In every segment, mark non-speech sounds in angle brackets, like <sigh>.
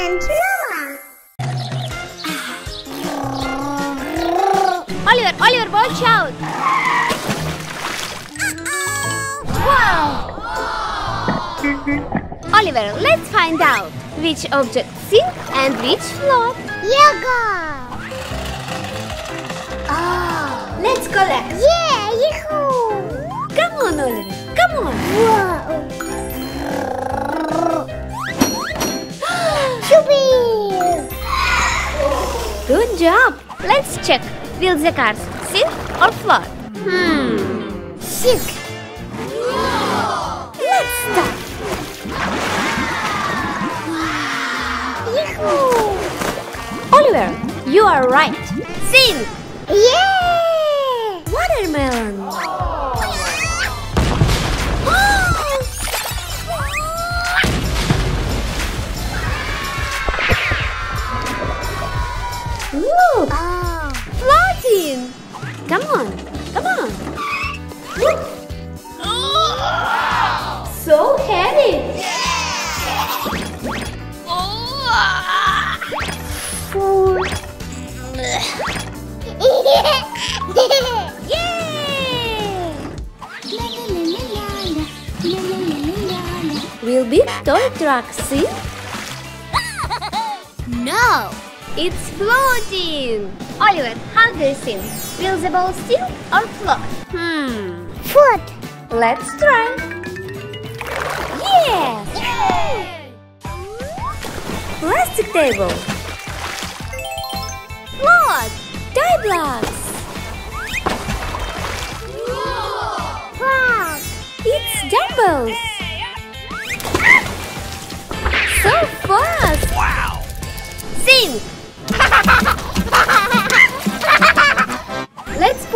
and Mama. Oliver, Oliver, watch out! Wow! Oliver, let's find out which object sink and which float. Yoga. Oh, let's collect. Yeah, yahoo. Come on, Oliver, come on. Whoa. Job. Let's check. Will the cars sink or float? Hmm. Sink. Let's start. Yahoo. Oliver, you are right. Sink. Yeah. Watermelon. Look, Oh. floating. Come on, come on. So heavy. Food. <laughs> Yay! <laughs> Will big toy truck sink? no. It's floating. Oliver, how do you sink? Will the ball sink or float? Hmm. Food. Let's try. Yes! Plastic table. Float. Tie blocks. Frog. It's dumbbells. So fast. Wow. Sink.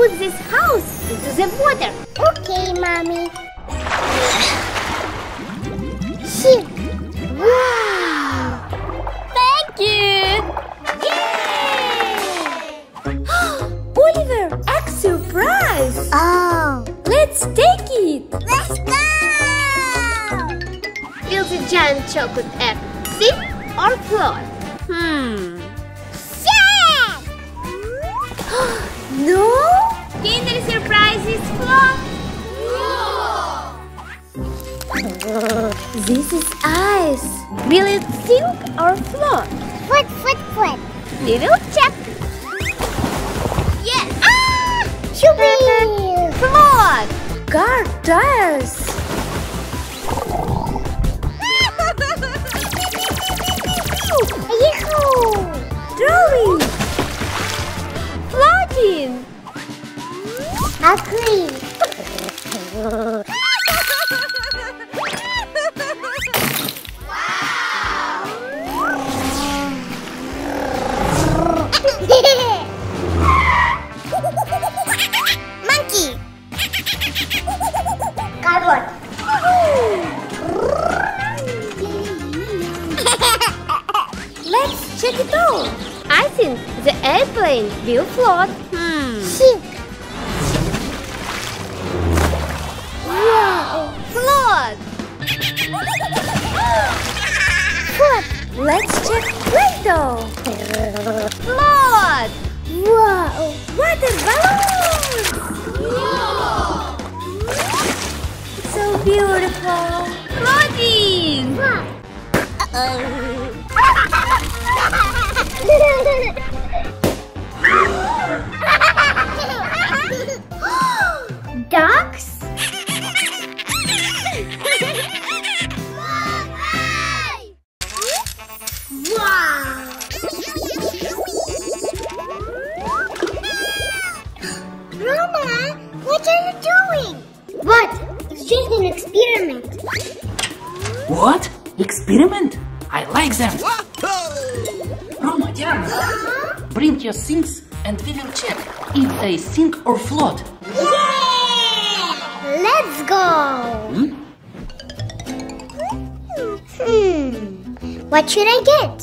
Put this house into the water. Okay, mommy. Sink. Wow. Thank you. Yay! <gasps> Oliver, egg surprise. Oh. Let's take it. Let's go. Will the giant chocolate egg sink or float? Hmm. Sink. <gasps> No? Is float. This is ice. Will it sink or float? Foot, foot, foot. Little check. Yes. Ah! Float. Car tires. Check. I think the airplane will float. Hmm. Sink. Wow. Float. <laughs> Foot. Let's check Play-Doh. Float. Whoa. Water balloons. So beautiful. Floating. Ducks. <laughs> Ah! Float. Yeah! Let's go. Hmm? Hmm. What should I get?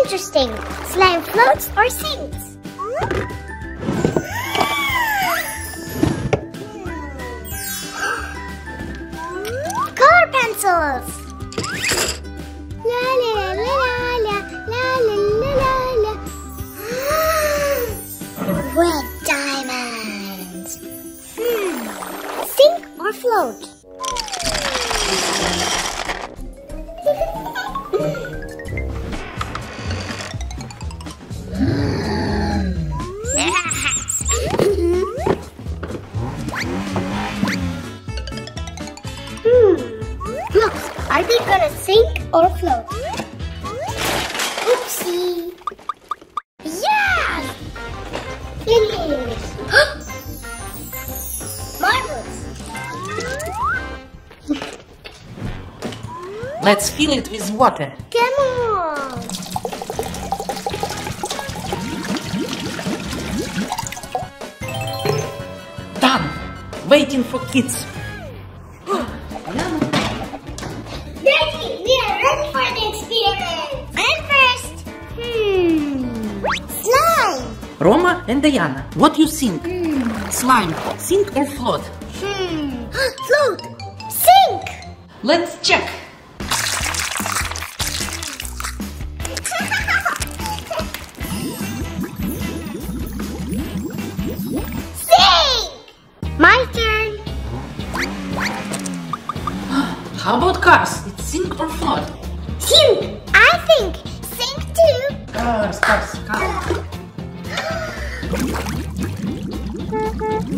Interesting. Slime floats or sinks? marbles. La float? Fill it with water. Come on. Done. Waiting for kids. Daddy, we are ready for the experiment. I'm first. Hmm. Slime. Roma and Diana, what you think? Slime, sink or float? Hmm. <gasps> Float. Sink. Let's check. How about cars? It's sink or float? Sink. I think sink too. Cars, cars, cars.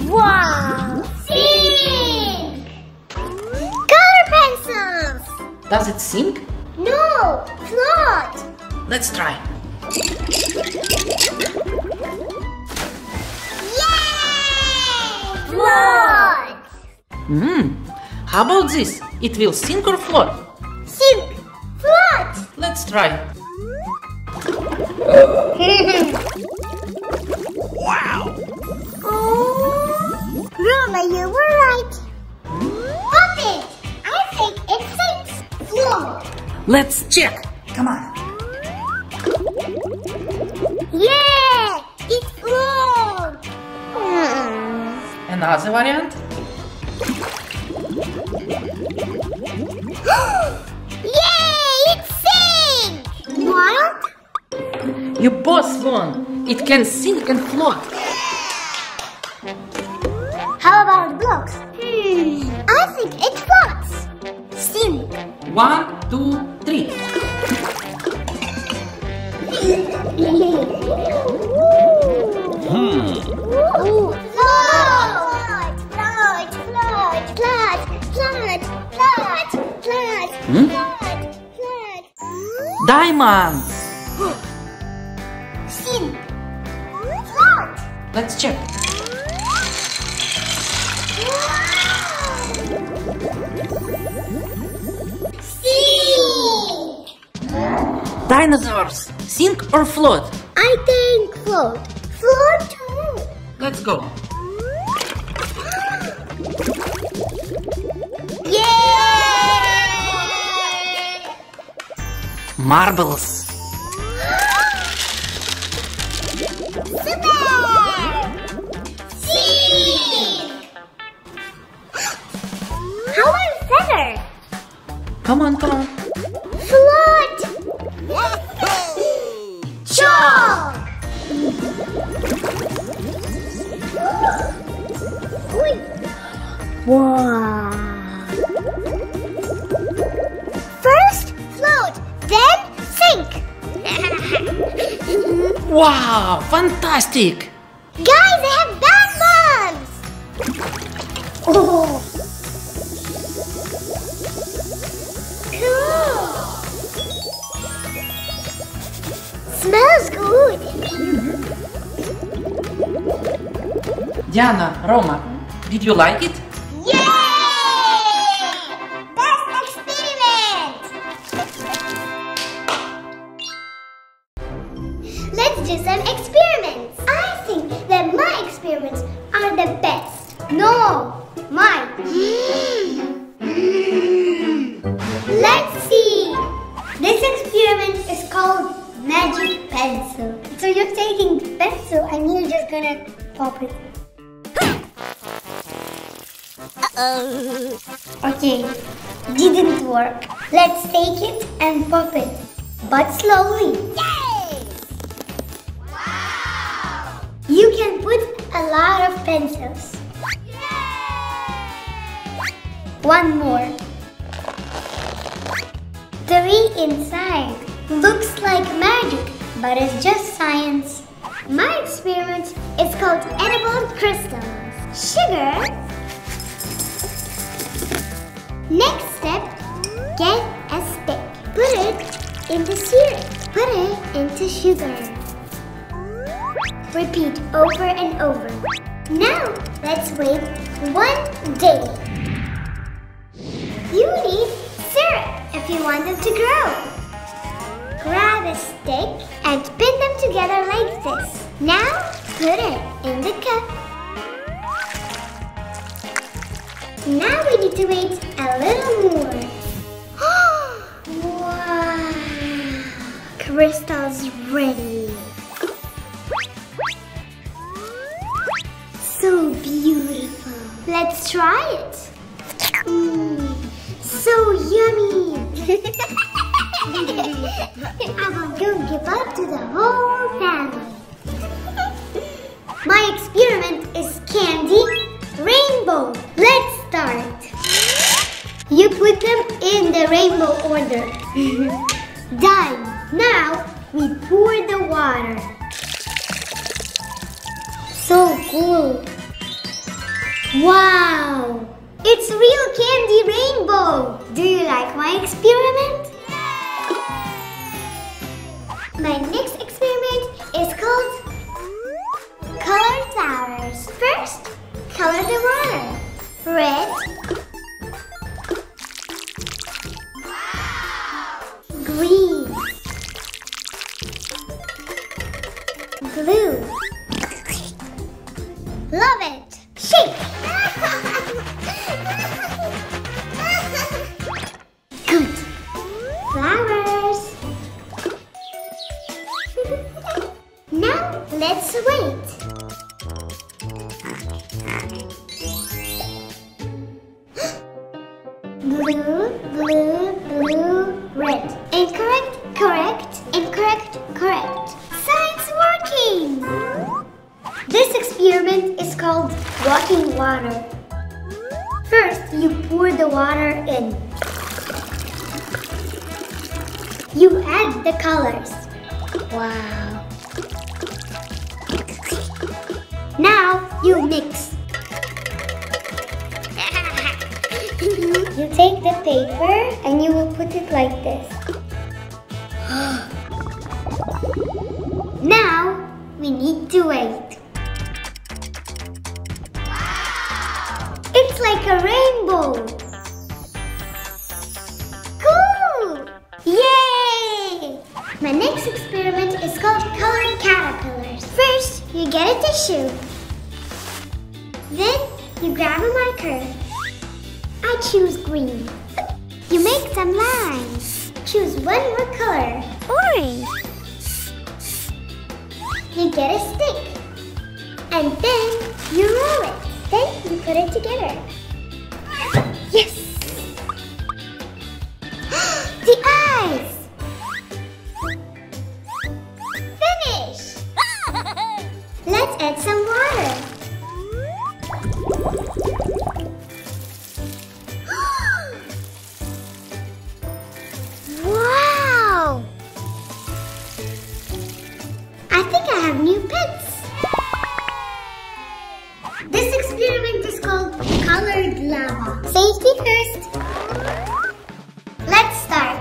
Wow. Sink. Color pencils. Does it sink? No. Float. Let's try. Yay! Float. Hmm. How about this? It will sink or float? Sink. Float. Let's try. <laughs> Oh, Roma, you were right. Pop it. I think it sinks. Float. Let's check. Come on. Yeah, it floats. Another variant? It can sink and float. How about blocks? Hmm, I think it floats. Sink. One, two, three. Ooh, float, float, float, float, float, float, float, float, float. Diamonds. Let's check. Sink. Dinosaurs. Sink or float? I think float. Float too. Let's go. Yay! Marbles. Come on, come on. Float. Wow. First float, then sink. <laughs> Wow, fantastic. Guys, I have bad bugs. Oh. Diana, Roma, did you like it? Let's take it and pop it, but slowly. Yay! Wow! You can put a lot of pencils. Yay! One more. Three inside. Looks like magic, but it's just science. My experiment is called edible crystals. Sugar. Next step, get a stick. Put it in the syrup. Put it into sugar. Repeat over and over. Now, let's wait one day. You need syrup if you want them to grow. Grab a stick and pin them together like this. Now, put it in the cup. Now we need to wait a little more. Crystals ready. So beautiful. Let's try it. Mm, so yummy. I will go give up to the whole family. My experiment is candy rainbow. Let's start. You put them in the rainbow order. <laughs> Done. Now we pour the water. So cool. Wow! It's real candy rainbow! Do you like my experiment? My next experiment is called Color Flowers. First, color the water. Red. You take the paper and you will put it like this. <gasps> now we need to wait. Wow! It's like a rainbow. Cool! Yay! My next experiment is called colored caterpillars. First, you get a tissue. Then, you grab a marker. Choose green. You make some lines. Choose one more color. Orange. You get a stick. And then you roll it. Then you put it together. Yes! <gasps> the eyes! This experiment is called colored lava. Safety first. Let's start.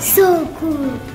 So cool.